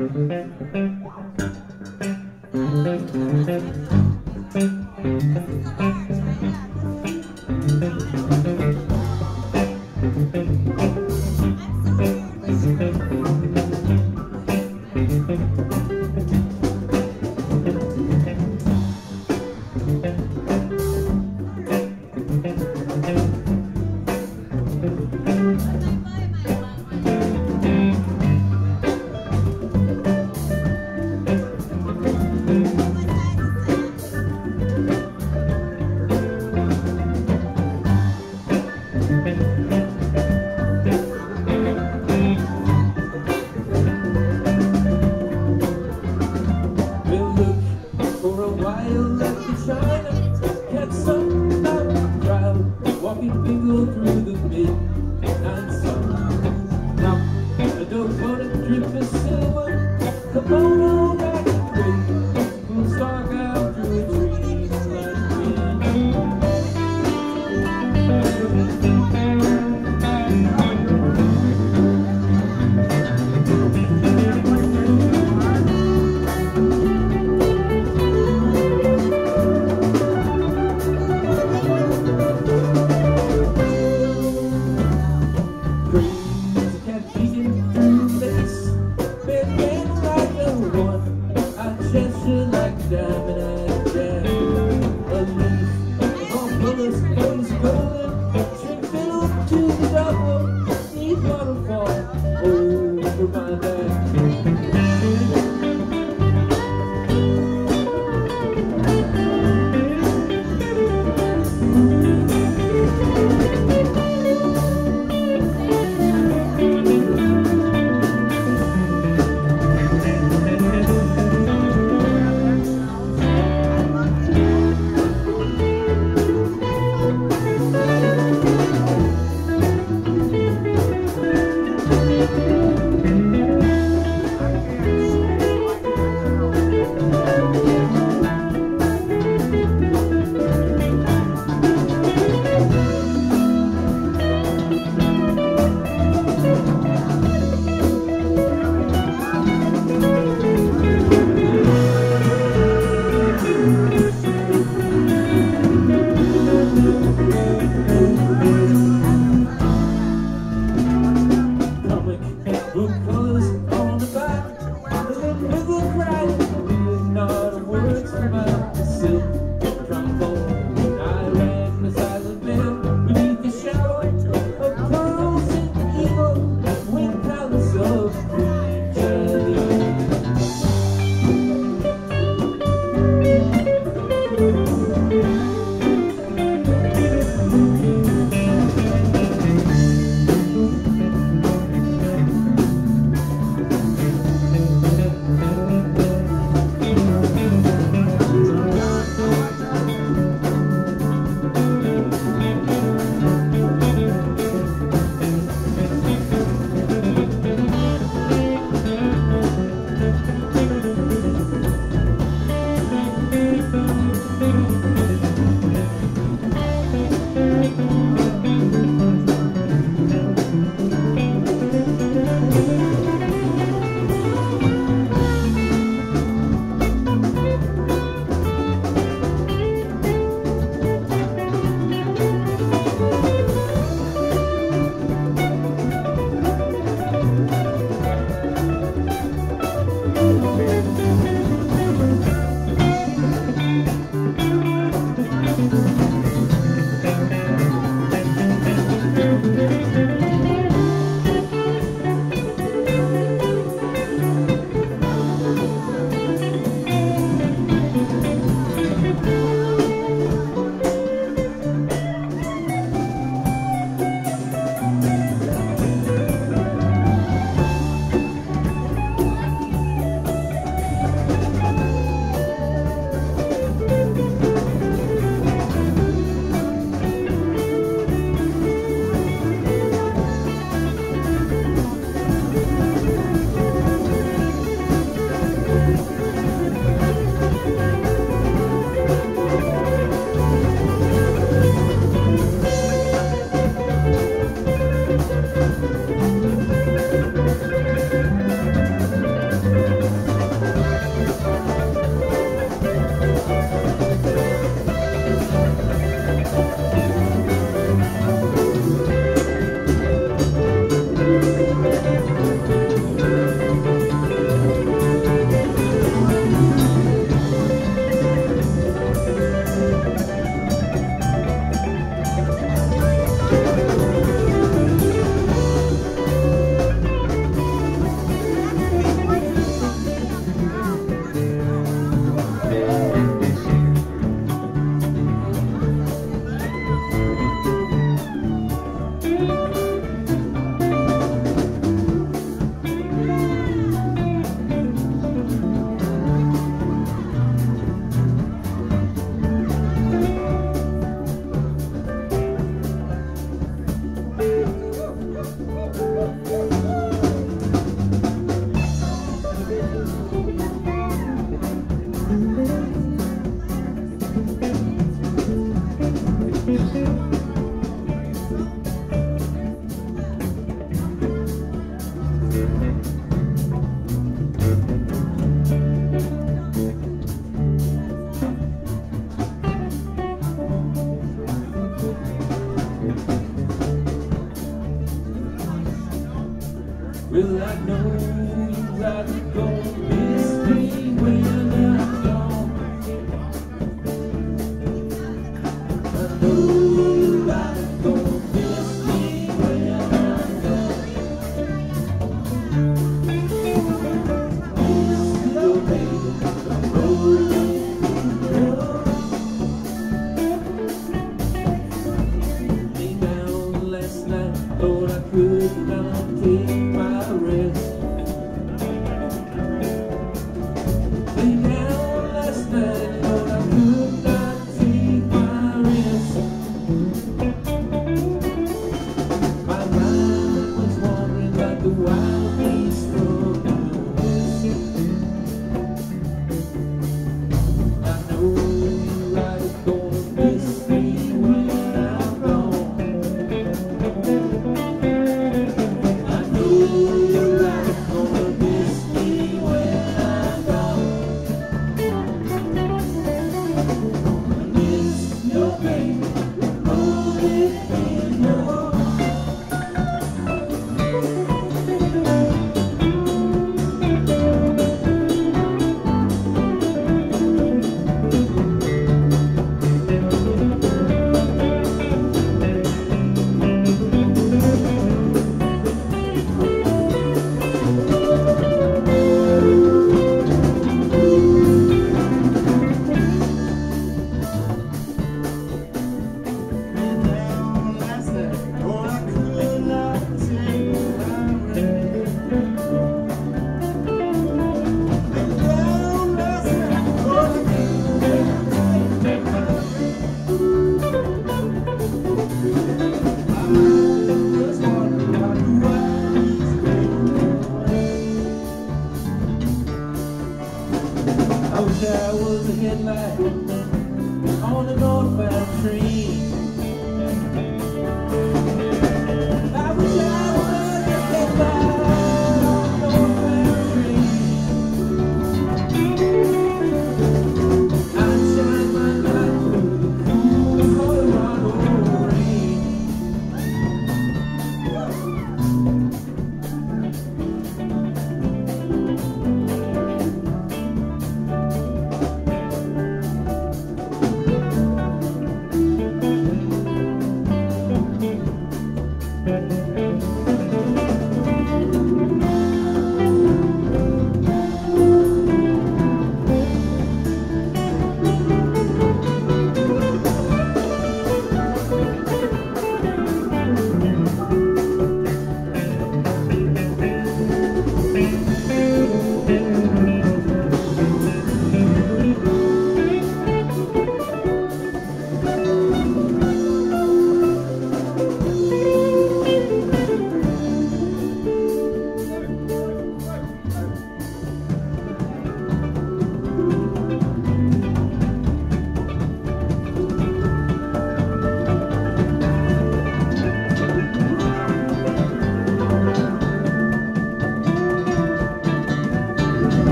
Thank you. I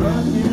Run.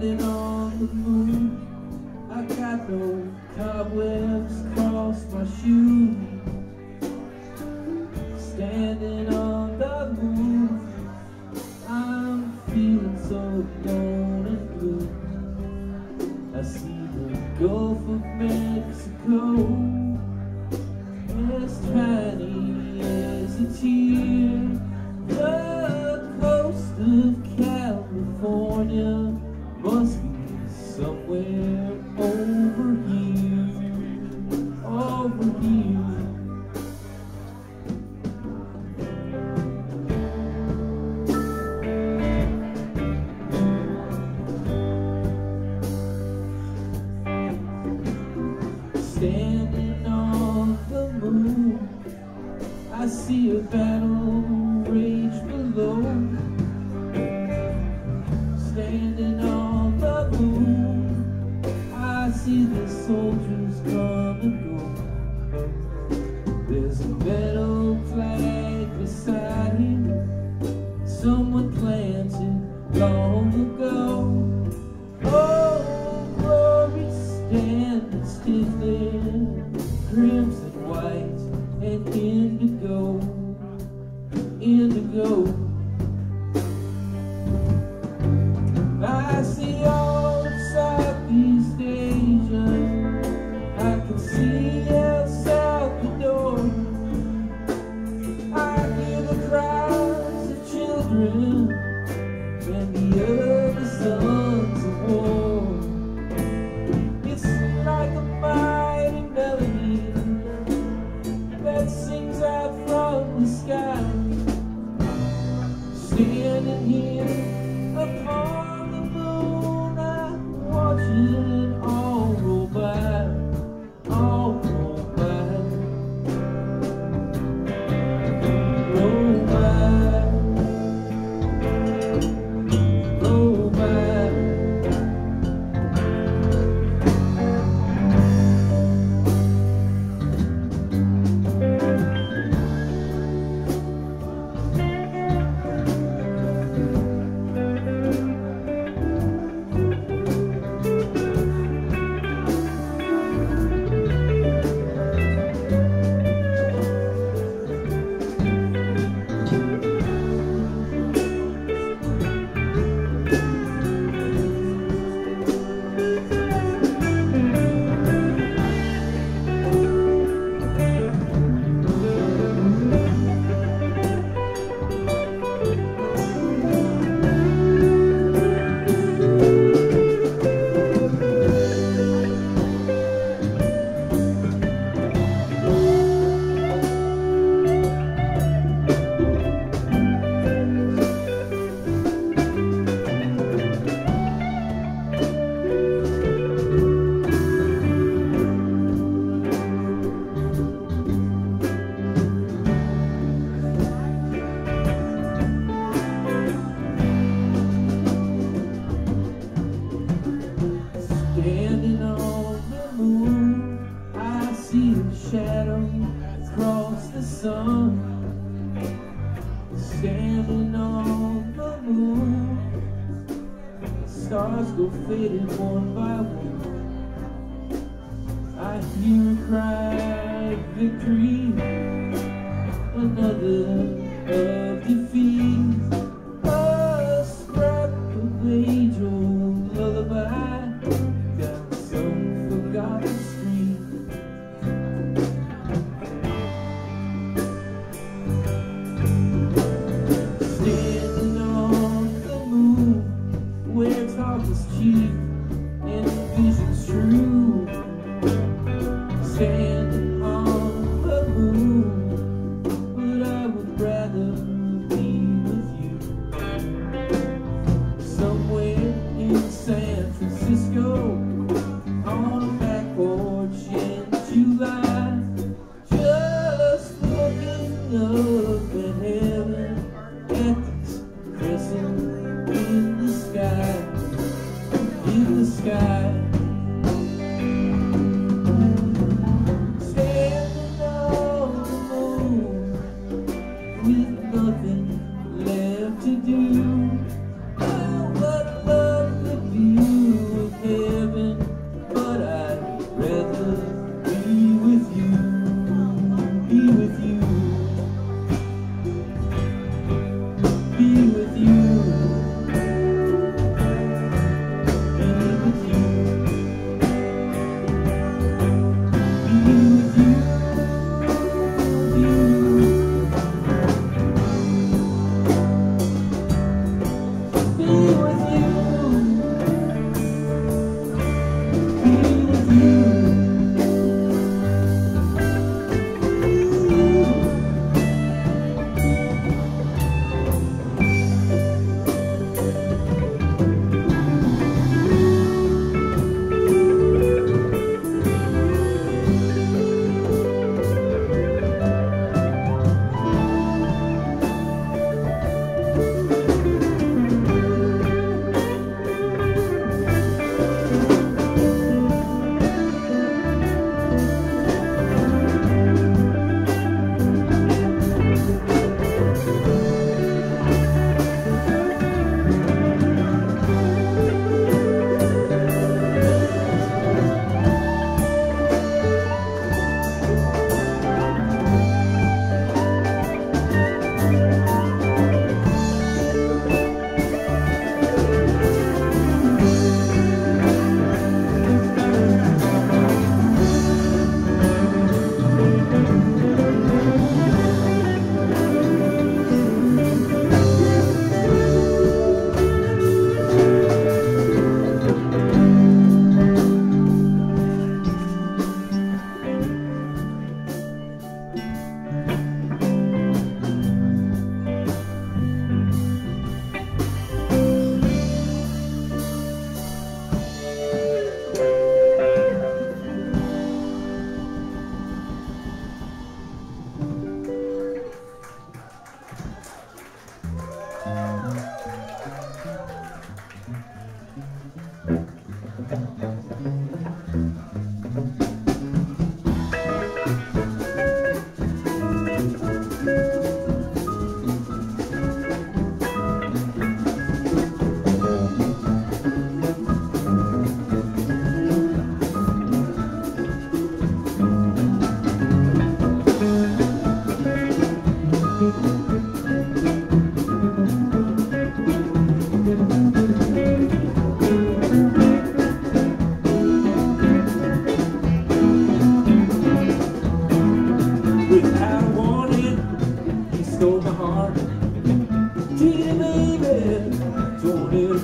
Standing somewhere over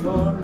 for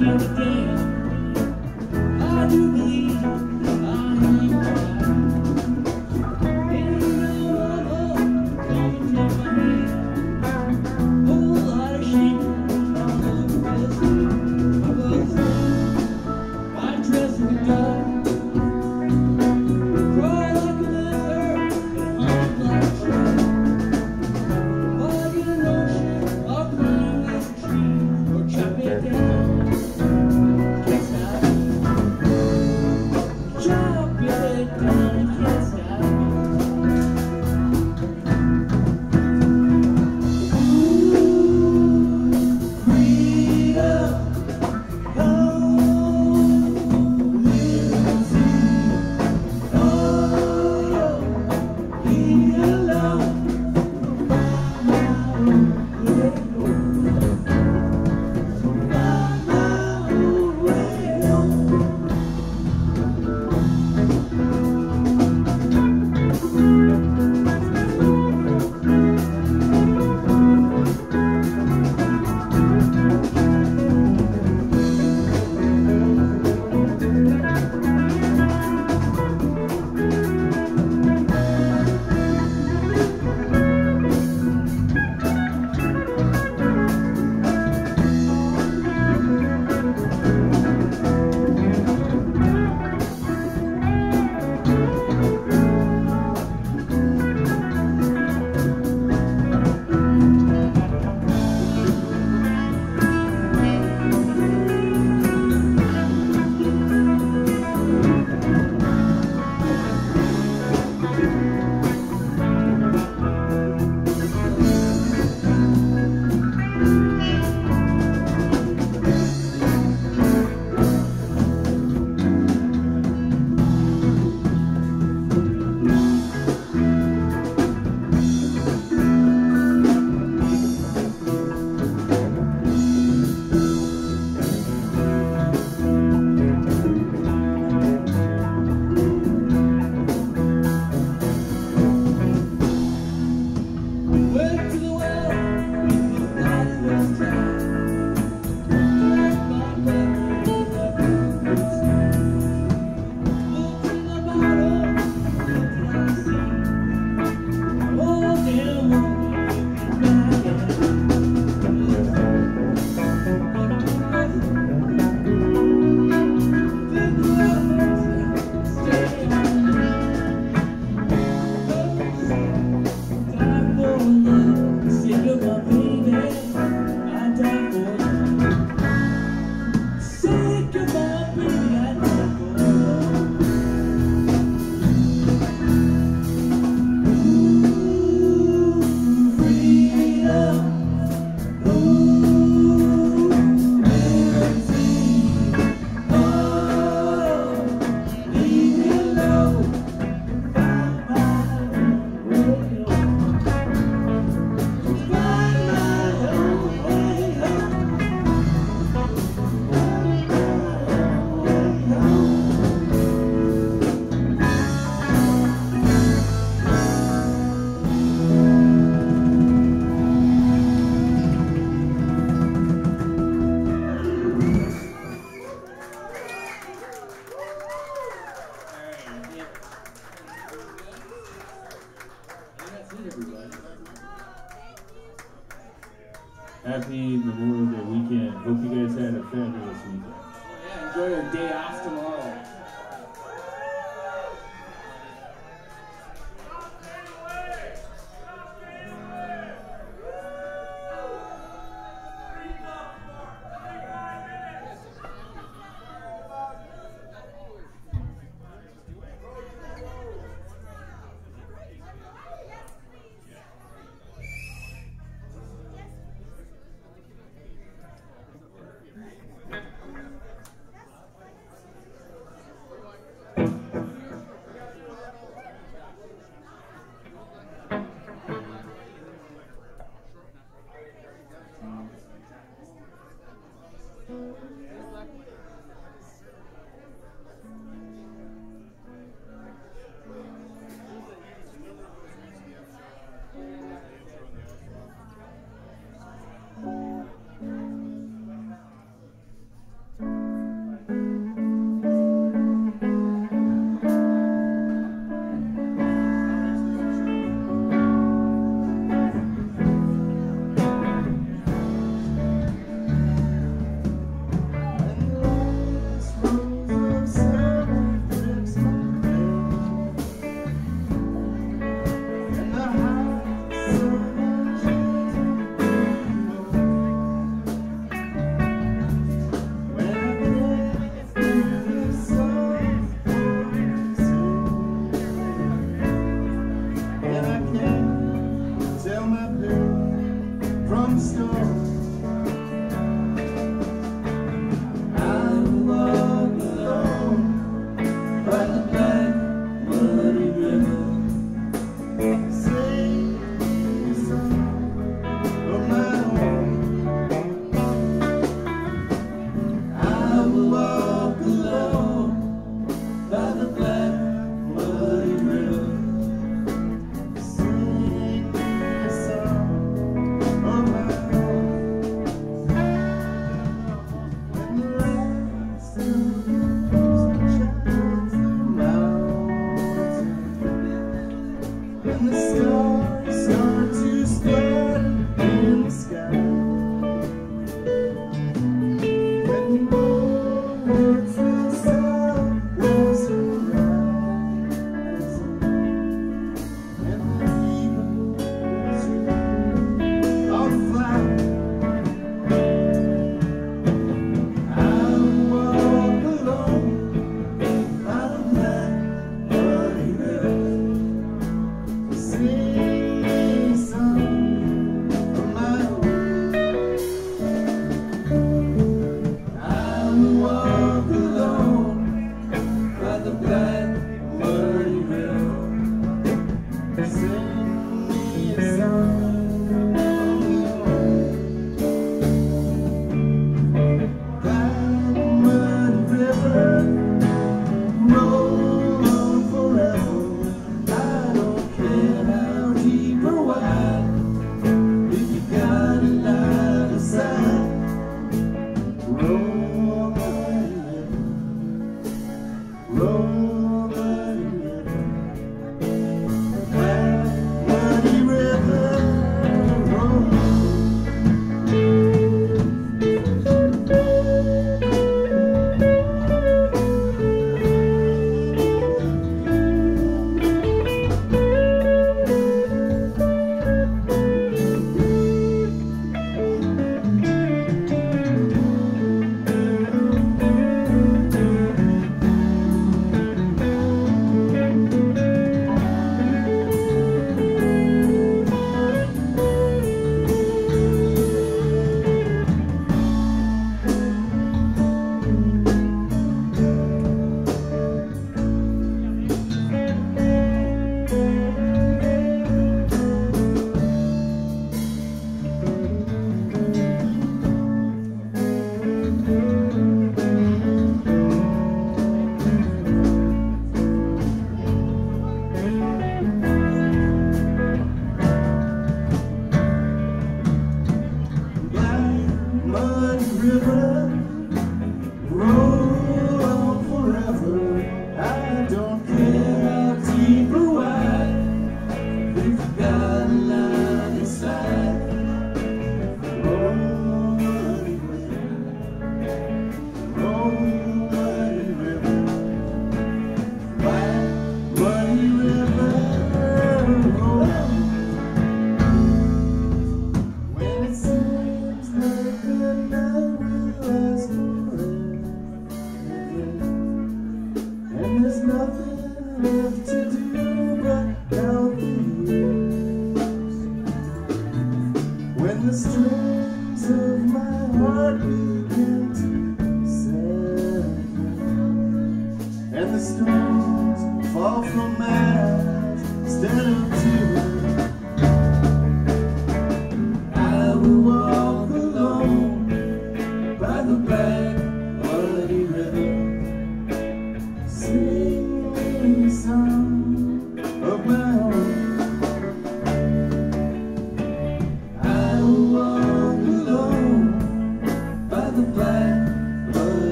Oh